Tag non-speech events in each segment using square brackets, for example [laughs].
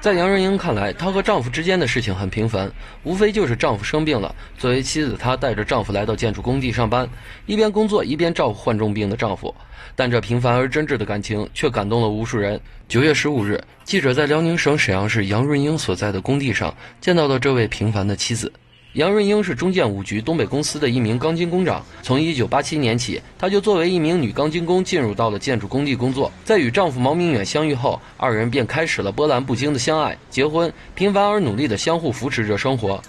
在杨润英看来，她和丈夫之间的事情很平凡，无非就是丈夫生病了，作为妻子，她带着丈夫来到建筑工地上班，一边工作一边照顾患重病的丈夫。但这平凡而真挚的感情却感动了无数人。九月十五日，记者在辽宁省沈阳市杨润英所在的工地上见到了这位平凡的妻子。杨润英是中建五局东北公司的一名钢筋工长。从1987年起，她就作为一名女钢筋工进入到了建筑工地工作。在与丈夫毛明远相遇后，二人便开始了波澜不惊的相爱、结婚，平凡而努力的相互扶持着生活。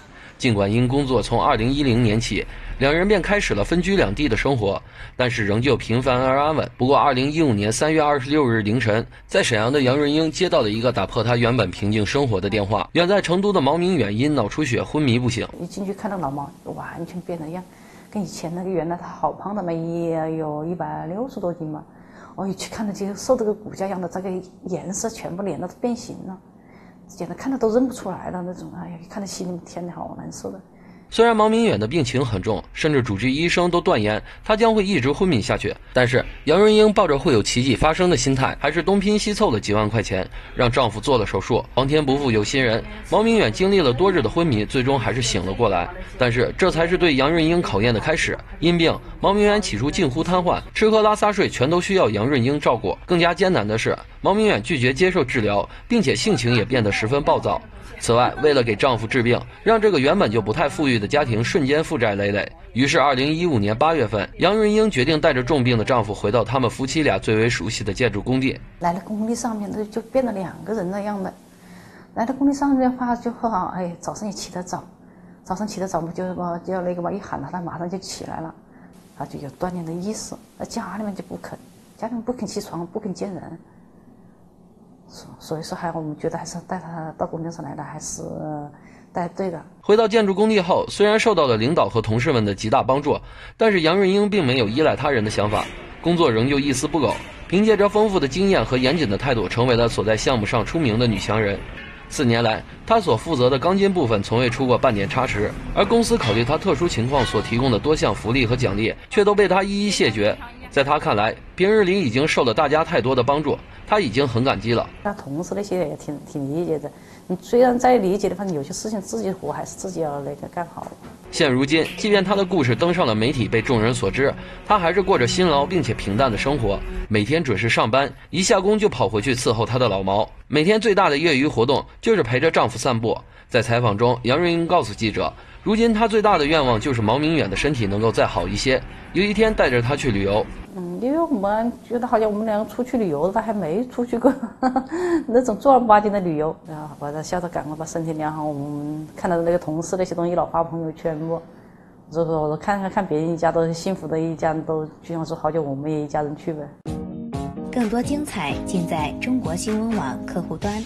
尽管因工作从二零一零年起。两人便开始了分居两地的生活，但是仍旧平凡而安稳。不过，二零一五年三月二十六日凌晨，在沈阳的杨润英接到了一个打破她原本平静生活的电话。远在成都的毛明远因脑出血昏迷不醒。一进去看到老毛，完全变了样，跟以前那个原来他好胖的嘛，也有一百六十多斤嘛。我一去看到就瘦的跟骨架一样的，这个颜色全部脸都变形了，简直看到都认不出来了那种。哎呀，看到心里天的好难受的。虽然毛明远的病情很重，甚至主治医生都断言他将会一直昏迷下去，但是杨润英抱着会有奇迹发生的心态，还是东拼西凑了几万块钱，让丈夫做了手术。皇天不负有心人，毛明远经历了多日的昏迷，最终还是醒了过来。但是这才是对杨润英考验的开始。因病，毛明远起初近乎瘫痪，吃喝拉撒睡全都需要杨润英照顾。更加艰难的是，毛明远拒绝接受治疗，并且性情也变得十分暴躁。此外，为了给丈夫治病，让这个原本就不太富裕的家庭瞬间负债累累。于是，二零一五年八月份，杨润英决定带着重病的丈夫回到他们夫妻俩最为熟悉的建筑工地。来了工地上面，那就变了两个人那样的。来到工地上面的话，就好，哎，早上也起得早，早上起得早嘛，就是吧，就那个嘛，一喊他，他马上就起来了，就有锻炼的意识。那家里面就不肯，家里面不肯起床，不肯见人。所以说，还我们觉得还是带他到工地上来的，还是带对的。回到建筑工地后，虽然受到了领导和同事们的极大帮助，但是杨润英并没有依赖他人的想法，工作仍旧一丝不苟。凭借着丰富的经验和严谨的态度，成为了所在项目上出名的女强人。四年来，他所负责的钢筋部分从未出过半点差池，而公司考虑他特殊情况所提供的多项福利和奖励，却都被他一一谢绝。在他看来，平日里已经受了大家太多的帮助。他已经很感激了。那同事那些也挺挺理解的。你虽然再理解的话，有些事情自己活还是自己要那个干好。现如今，即便他的故事登上了媒体，被众人所知，他还是过着辛劳并且平淡的生活。每天准时上班，一下工就跑回去伺候他的老毛。每天最大的业余活动就是陪着丈夫散步。在采访中，杨瑞英告诉记者，如今她最大的愿望就是毛明远的身体能够再好一些，有一天带着他去旅游。嗯，因为我们觉得好像我们两个出去旅游，他还没出去过 [laughs] 那种正儿八经的旅游。然后把他笑着赶快把身体养好。我们看到的那个同事那些东西老发朋友圈不？就说我说看看看别人一家都是幸福的一家，都就像说好久我们也一家人去呗。更多精彩尽在中国新闻网客户端。